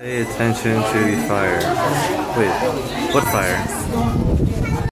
Pay attention to the fire. Wait, what fire?